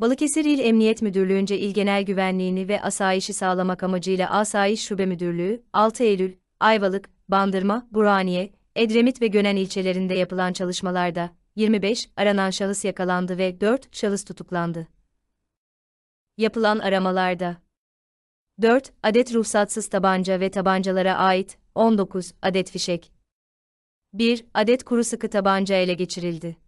Balıkesir İl Emniyet Müdürlüğü'nce İl Genel Güvenliğini ve asayişi sağlamak amacıyla Asayiş Şube Müdürlüğü, 6 Eylül, Ayvalık, Bandırma, Burhaniye, Edremit ve Gönen ilçelerinde yapılan çalışmalarda, 25 aranan şahıs yakalandı ve 4 şahıs tutuklandı. Yapılan aramalarda 4 adet ruhsatsız tabanca ve tabancalara ait 19 adet fişek, 1 adet kuru sıkı tabanca ele geçirildi.